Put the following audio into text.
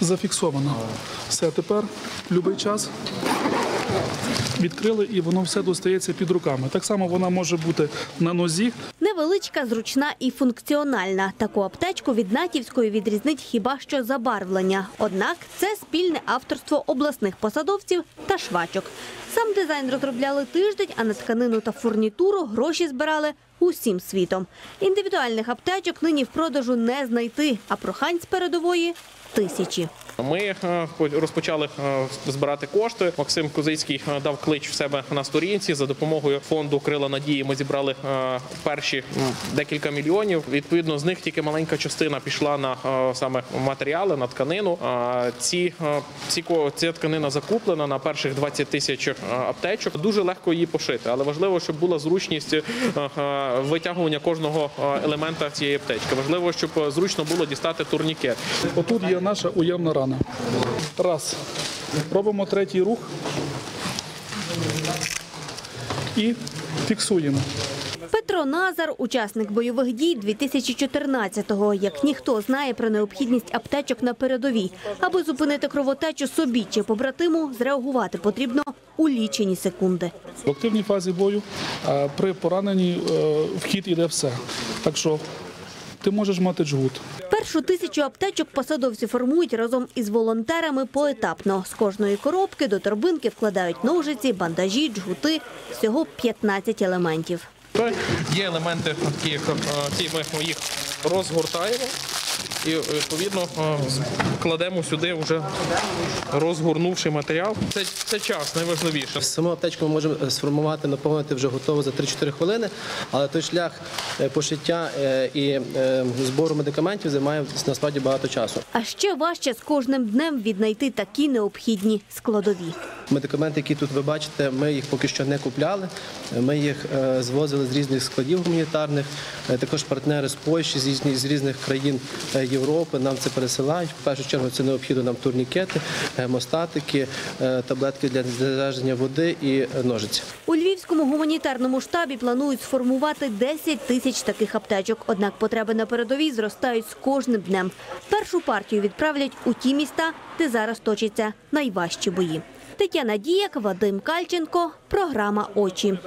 зафіксовано. Все, тепер будь-який час відкрили і воно все достається під руками. Так само вона може бути на нозі, Невеличка, зручна і функціональна. Таку аптечку від натівської відрізнить хіба що забарвлення. Однак це спільне авторство обласних посадовців та швачок. Сам дизайн розробляли тиждень, а на тканину та фурнітуру гроші збирали усім світом. Індивідуальних аптечок нині в продажу не знайти, а прохань з передової тисячі. Ми е, розпочали е, збирати кошти. Максим Козицький е, дав клич в себе на сторінці. За допомогою фонду Крила Надії ми зібрали перші декілька мільйонів. Відповідно, з них тільки маленька частина пішла на саме матеріали, на тканину. А ці, ці ця тканина закуплена на перших 20 тисяч аптечок. Дуже легко її пошити, але важливо, щоб була зручність витягування кожного елемента цієї аптечки. Важливо, щоб зручно було дістати турнікет. Отут є наша уявна рана. Раз. Робимо третій рух і фіксуємо. Петро Назар, учасник бойових дій 2014-го. Як ніхто знає про необхідність аптечок на передовій. Аби зупинити кровотечу собі чи побратиму, зреагувати потрібно у лічені секунди. В активній фазі бою е, при пораненні е, в хід іде все. Так що ти можеш мати джгут. Першу тисячу аптечок посадовці формують разом із волонтерами поетапно. З кожної коробки до торбинки вкладають ножиці, бандажі, джгути. Всього 15 елементів. Є елементи такі, як, е, ми їх розгортаємо і е, відповідно е, кладемо сюди вже розгорнувши матеріал. Це, це час найважливіше. Саму аптечку ми можемо е, сформувати, наповнити вже готово за 3-4 хвилини, але той шлях пошиття і збору медикаментів займає насправді багато часу. А ще важче з кожним днем віднайти такі необхідні складові. Медикаменти, які тут ви бачите, ми їх поки що не купляли. Ми їх е, звозили з різних складів гуманітарних. Е, Також партнери з Польщі, з різних, країн е, Європи нам це пересилають. В першу чергу це необхідно нам турнікети, гемостатики, таблетки для зниження води і ножиці. У Львівському гуманітарному штабі планують сформувати 10 тисяч таких аптечок. Однак потреби на передовій зростають з кожним днем. Першу партію відправлять у ті міста, де зараз точаться найважчі бої. Тетяна Діяк, Вадим Кальченко, програма Очі.